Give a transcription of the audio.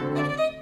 Música